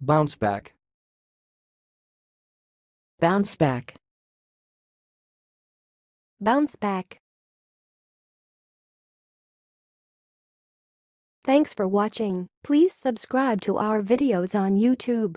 Bounce back. Bounce back. Bounce back. Thanks for watching. Please subscribe to our videos on YouTube.